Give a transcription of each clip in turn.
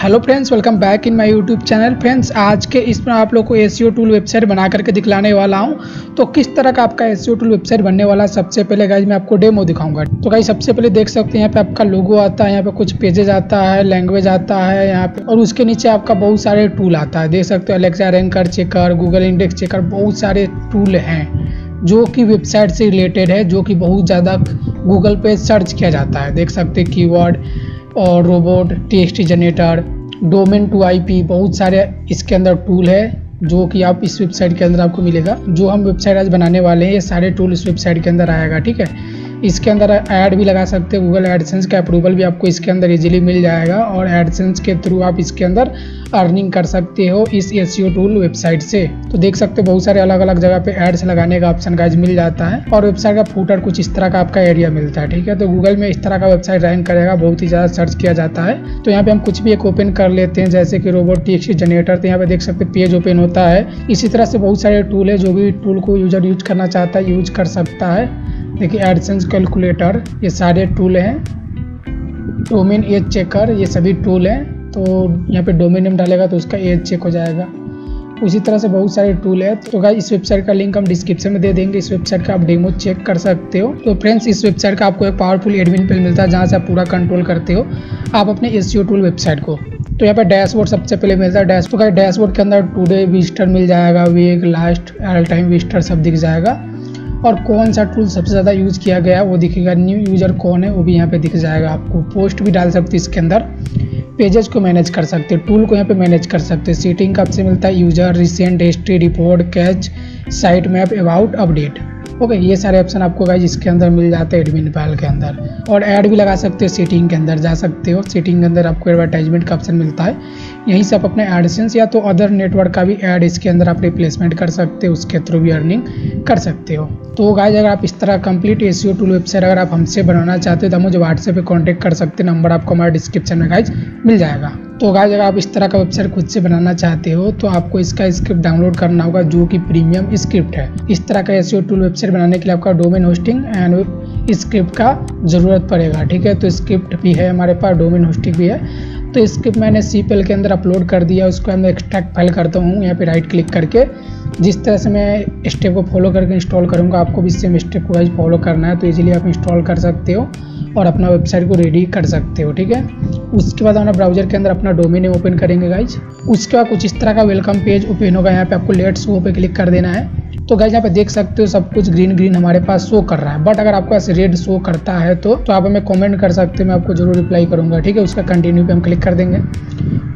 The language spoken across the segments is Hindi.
Hello friends welcome back in my YouTube channel friends आज के इसमें आप लोग को एस टूल वेबसाइट बना करके दिखलाने वाला हूँ। तो किस तरह का आपका एस टूल वेबसाइट बनने वाला सबसे पहले गाइज़ मैं आपको डेमो दिखाऊँगा। तो गाइज़ सबसे पहले देख सकते हैं, यहाँ पे आपका लोगो आता है, यहाँ पे कुछ पेजेज आता है लैंग्वेज आता है, यहाँ पे और उसके नीचे आपका बहुत सारे टूल आता है। देख सकते हो Alexa ranker checker Google index checker बहुत सारे टूल हैं, जो कि वेबसाइट से रिलेटेड है, जो कि बहुत ज़्यादा गूगल पे सर्च किया जाता है। देख सकते हैं कीवर्ड और robot text generator domain to IP बहुत सारे इसके अंदर टूल है, जो कि आप इस वेबसाइट के अंदर आपको मिलेगा। जो हम वेबसाइट आज बनाने वाले हैं, ये सारे टूल इस वेबसाइट के अंदर आएगा, ठीक है? इसके अंदर ऐड भी लगा सकते हैं गूगल एडसेंस का अप्रूवल भी आपको इसके अंदर इजीली मिल जाएगा और एडसेंस के थ्रू आप इसके अंदर अर्निंग कर सकते हो इस एस टूल वेबसाइट से। तो देख सकते हो बहुत सारे अलग अलग जगह पे एड्स लगाने का ऑप्शन गाइज़ मिल जाता है और वेबसाइट का फूटर कुछ इस तरह का आपका एरिया मिलता है, ठीक है? तो गूगल में इस तरह का वेबसाइट रैंक करेगा, बहुत ही ज़्यादा सर्च किया जाता है। तो यहाँ पे हम कुछ भी एक ओपन कर लेते हैं, जैसे कि रोबोट टी जनरेटर तो यहाँ पे देख सकते पेज ओपन होता है। इसी तरह से बहुत सारे टूल है जो भी टूल को यूज़र यूज़ करना चाहता है यूज़ कर सकता है। देखिए एडसेंस कैलकुलेटर ये सारे टूल हैं। डोमेन एज चेकर ये सभी टूल हैं। तो यहाँ पे डोमेन नेम डालेगा तो उसका एज चेक हो जाएगा। उसी तरह से बहुत सारे टूल है। तो गाइस इस वेबसाइट का लिंक हम डिस्क्रिप्शन में दे देंगे। इस वेबसाइट का आप डेमो चेक कर सकते हो। तो फ्रेंड्स इस वेबसाइट का आपको एक पावरफुल एडमिन पेज मिलता है, जहाँ से आप पूरा कंट्रोल करते हो। आप अपने एस टूल वेबसाइट को। तो यहाँ पे डैशबोर्ड सबसे पहले मिलता है डैशबोर्ड का डैशबोर्ड के अंदर टूडे विजिटर मिल जाएगा week last all time visitor सब दिख जाएगा। और कौन सा टूल सबसे ज़्यादा यूज़ किया गया वो दिखेगा न्यू यूज़र कौन है, वो भी यहाँ पे दिख जाएगा आपको। पोस्ट भी डाल सकते इसके अंदर। पेजेस को मैनेज कर सकते हैं टूल को यहाँ पे मैनेज कर सकते हैं। सीटिंग कब से मिलता है user recent history report cache site map about update okay ये सारे ऑप्शन आपको गाइज़ इसके अंदर मिल जाते हैं एडमिन पैल के अंदर। और ऐड भी लगा सकते हो सीटिंग के अंदर, जा सकते हो। सीटिंग के अंदर आपको एडवर्टाइजमेंट का ऑप्शन मिलता है। यहीं से आप अपने एडसेंस या तो अदर नेटवर्क का भी ऐड इसके अंदर आप रिप्लेसमेंट कर सकते हो, उसके थ्रू भी अर्निंग कर सकते हो। तो गाइज़ अगर आप इस तरह complete A C tool website अगर आप हमसे बनाना चाहते हो तो मुझे व्हाट्सएप पे कॉन्टैक्ट कर सकते हैं। नंबर आपको हमारे डिस्क्रिप्शन में गाइज़ मिल जाएगा। तो गाइज़ अगर आप इस तरह का वेबसाइट खुद से बनाना चाहते हो तो आपको इसका स्क्रिप्ट डाउनलोड करना होगा, जो कि प्रीमियम स्क्रिप्ट है। इस तरह का एस टूल वेबसाइट बनाने के लिए आपका डोमेन होस्टिंग एंड स्क्रिप्ट का ज़रूरत पड़ेगा, ठीक है? तो स्क्रिप्ट भी है हमारे पास डोमेन होस्टिंग भी है। तो स्क्रिप्ट मैंने सीपीएल के अंदर अपलोड कर दिया, उसको मैं एक्सट्रैक्ट फ़ाइल करता हूँ, यहाँ पे राइट क्लिक करके। जिस तरह से मैं स्टेप को फॉलो करके इंस्टॉल करूँगा आपको भी सेम स्टेप को वाइज फॉलो करना है तो इजीली आप इंस्टॉल कर सकते हो और अपना वेबसाइट को रेडी कर सकते हो ठीक है? उसके बाद अपना ब्राउज़र के अंदर अपना डोमेन ओपन करेंगे गाइज़ उसके बाद कुछ इस तरह का वेलकम पेज ओपन होगा यहाँ पे आपको लेट शो पे क्लिक कर देना है। तो गाइज़ यहाँ पे देख सकते हो सब कुछ ग्रीन ग्रीन हमारे पास शो कर रहा है। बट अगर आपको ऐसे रेड शो करता है तो, तो आप हमें कमेंट कर सकते हो मैं आपको ज़रूर रिप्लाई करूँगा ठीक है? उसका कंटिन्यू पे हम क्लिक कर देंगे।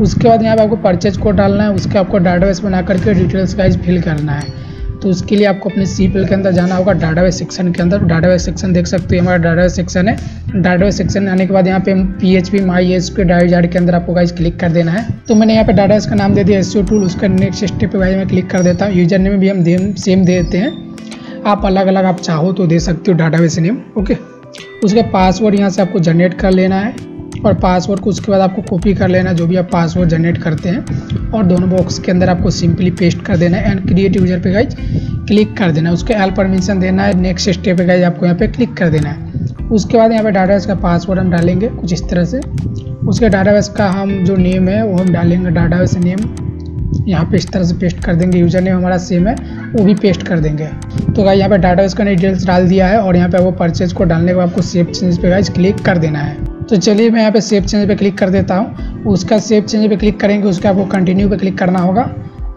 उसके बाद यहाँ पे आपको परचेज कोड डालना है, उसके आपको डाटाबेस बना करके डिटेल्स गाइज़ फिल करना है। तो उसके लिए आपको अपने सीपीएल के अंदर जाना होगा डाटाबेस सेक्शन के अंदर। डाटाबेस सेक्शन देख सकते हो, हमारा डाटाबेस सेक्शन है। डाटाबेस सेक्शन आने के बाद यहाँ पे पी एच पी माई एस पी डाई के अंदर आपको गाइज़ क्लिक कर देना है। तो मैंने यहाँ पे डाटाबेस का नाम दे दिया एस टूल उसका नेक्स्ट स्टेप पे गाइज़ मैं क्लिक कर देता हूँ। यूज़र नेम भी हम सेम दे देते हैं। आप अलग अलग आप चाहो तो दे सकते हो डाटाबेस नेम ओके उसके पासवर्ड यहाँ से आपको जनरेट कर लेना है। और पासवर्ड को उसके बाद आपको कॉपी कर लेना, जो भी आप पासवर्ड जनरेट करते हैं। और दोनों बॉक्स के अंदर आपको सिंपली पेस्ट कर देना है। एंड क्रिएट यूज़र पे गाइज़ क्लिक कर देना है। उसके एल परमिशन देना है। नेक्स्ट स्टेप पे गाइज़ आपको यहाँ पे क्लिक कर देना है। उसके बाद यहाँ पे डाटाबेस का पासवर्ड हम डालेंगे कुछ इस तरह से। उसके डाटाबेस का हम जो नेम है, वो हम डालेंगे डाटाबेस नेम यहाँ पे इस तरह से पेस्ट कर देंगे। यूज़र नेम हमारा सेम है। वो भी पेस्ट कर देंगे। तो गाइज़ यहाँ पे डाटाबेस का डिटेल्स डाल दिया है। और यहाँ पे वो परचेज को डालने के बाद आपको सेव चेंज पे गाइज़ क्लिक कर देना है। तो चलिए मैं यहाँ पे सेव चेंज पे क्लिक कर देता हूँ। उसका सेव चेंज पे क्लिक करेंगे, उसके आपको कंटिन्यू पे क्लिक करना होगा।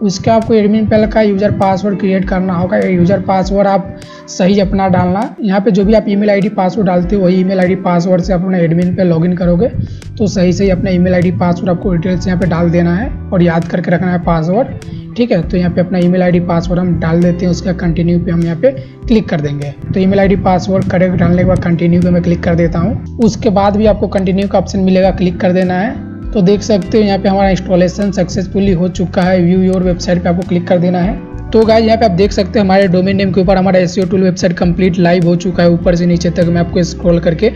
उसका आपको एडमिन पेल का यूज़र पासवर्ड क्रिएट करना होगा। यूज़र पासवर्ड आप सही अपना डालना। यहाँ पे जो भी आप ईमेल आईडी पासवर्ड डालते हो, वही ईमेल आईडी पासवर्ड से अपना एडमिन पे लॉगिन करोगे। तो सही सही अपना ईमेल आईडी पासवर्ड आपको डिटेल्स यहाँ पे डाल देना है और याद करके रखना है पासवर्ड ठीक है? तो यहाँ पे अपना ईमेल आईडी पासवर्ड हम डाल देते हैं, उसका कंटिन्यू पे हम यहाँ पे क्लिक कर देंगे। तो ईमेल आईडी पासवर्ड करेक्ट डालने के बाद कंटिन्यू पे मैं क्लिक कर देता हूँ। उसके बाद भी आपको कंटिन्यू का ऑप्शन मिलेगा क्लिक कर देना है। तो देख सकते हो यहाँ पे हमारा इंस्टॉलेशन सक्सेसफुली हो चुका है। व्यू योर वेबसाइट पे आपको क्लिक कर देना है। तो गाइज़ यहाँ पे आप देख सकते हैं हमारे डोमेन नेम के ऊपर हमारा S tool website complete live हो चुका है। ऊपर से नीचे तक मैं आपको स्क्रॉल करके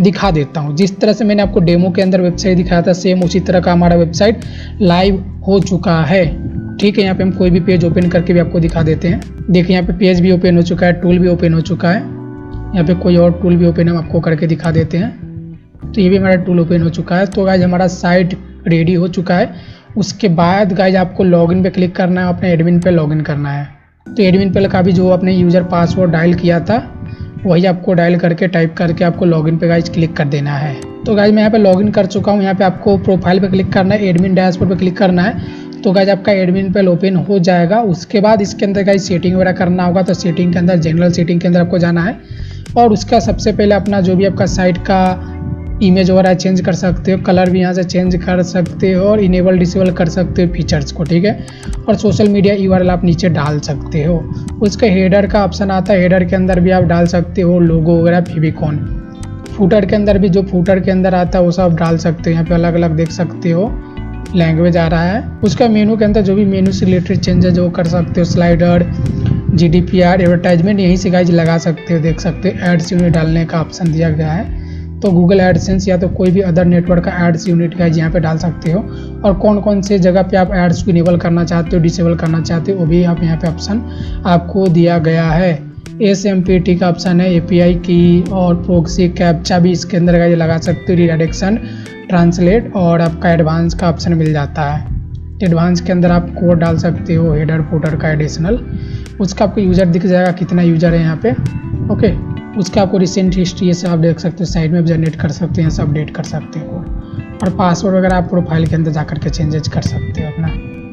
दिखा देता हूँ। जिस तरह से मैंने आपको डेमो के अंदर वेबसाइट दिखाया था सेम उसी तरह का हमारा वेबसाइट लाइव हो चुका है। ठीक है, यहाँ पे हम कोई भी पेज ओपन करके भी आपको दिखा देते हैं। देखिए, यहाँ पे पेज भी ओपन हो चुका है टूल भी ओपन हो चुका है। यहाँ पे कोई और टूल भी ओपन हम आपको करके दिखा देते हैं। तो ये भी हमारा टूल ओपन हो चुका है। तो गाइज़ हमारा साइट रेडी हो चुका है। उसके बाद गाइज़ आपको लॉगिन पे क्लिक करना है, अपने एडमिन पे लॉगिन करना है। तो एडमिन पे का भी जो आपने यूज़र पासवर्ड डायल किया था, वही आपको डायल करके टाइप करके आपको लॉगिन पे गाइज़ क्लिक कर देना है। तो गाइज़ मैं यहाँ पे लॉगिन कर चुका हूँ। यहाँ पे आपको प्रोफ़ाइल पे क्लिक करना है एडमिन डैशबोर्ड पे क्लिक करना है। तो गाइज़ आपका एडमिन पे ओपन हो जाएगा। उसके बाद इसके अंदर गाइज़ सेटिंग वगैरह करना होगा तो सेटिंग के अंदर जनरल सेटिंग के अंदर आपको जाना है। और उसका सबसे पहले अपना जो भी आपका साइट का इमेज वगैरह चेंज कर सकते हो कलर भी यहाँ से चेंज कर सकते हो और इनेबल डिसेबल कर सकते हो फीचर्स को, ठीक है? और सोशल मीडिया यू आप नीचे डाल सकते हो। उसका हेडर का ऑप्शन आता है हेडर के अंदर भी आप डाल सकते हो लोगो वगैरह, फेविकॉन। फूटर के अंदर भी जो फूटर के अंदर आता है, वो सब डाल सकते हो। यहाँ पे अलग अलग देख सकते हो लैंग्वेज आ रहा है। उसका मेनू के अंदर जो भी मेनू से रिलेटेड चेंजेज वो कर सकते हो slider G D P R advertisement यहीं से गाइज़ लगा सकते हो, देख सकते हो। एड्स यूनिट डालने का ऑप्शन दिया गया है। तो गूगल एडसेंस या तो कोई भी अदर नेटवर्क का एड्स यूनिट का यहाँ पे डाल सकते हो। और कौन कौन से जगह पे आप एड्स को इनेबल करना चाहते हो डिसेबल करना चाहते हो, वो भी आप यहाँ पे ऑप्शन आपको दिया गया है। एस एम पी टी का ऑप्शन है ए पी आई की और प्रोक्सी कैप्चा भी इसके अंदर का ये लगा सकते हो रिडायरेक्शन ट्रांसलेट और आपका एडवांस का ऑप्शन मिल जाता है। एडवांस के अंदर आप कोड डाल सकते हो हेडर फोटर का एडिशनल उसका आपको यूज़र दिख जाएगा, कितना यूज़र है यहाँ पे। ओके उसका आपको रिसेंट हिस्ट्री सब आप देख सकते हो साइड में जनरेट कर सकते हैं अपडेट कर सकते हो। और पासवर्ड वगैरह आप प्रोफ़ाइल के अंदर जा करके चेंजेज कर सकते हो अपना।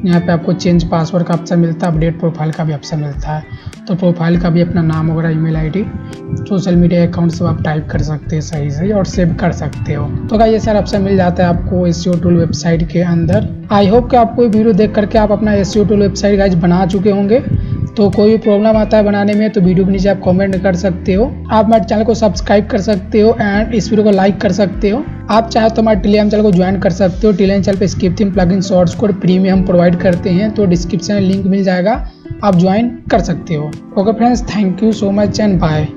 यहाँ पे आपको चेंज पासवर्ड का ऑप्शन मिलता है अपडेट प्रोफ़ाइल का भी ऑप्शन मिलता है। तो प्रोफ़ाइल का भी अपना नाम वगैरह email ID social media account सब आप टाइप कर सकते हैं सही सही और सेव कर सकते हो। तो क्या ये सारा ऑप्शन मिल जाता है आपको एस टूल वेबसाइट के अंदर। आई होप कि आपको वीडियो देख करके आप अपना एस टूल वेबसाइट गाइज़ बना चुके होंगे। तो कोई भी प्रॉब्लम आता है बनाने में तो वीडियो के नीचे आप कमेंट कर सकते हो। आप हमारे चैनल को सब्सक्राइब कर सकते हो एंड इस वीडियो को लाइक कर सकते हो। आप चाहे तो हमारे टेलीग्राम चैनल को ज्वाइन कर सकते हो। टेलीग्राम चैनल पर स्किप थीम प्लगइन शॉर्ट्स को प्रीमियम प्रोवाइड करते हैं तो डिस्क्रिप्शन में लिंक मिल जाएगा। आप ज्वाइन कर सकते हो। Okay friends thank you so much and bye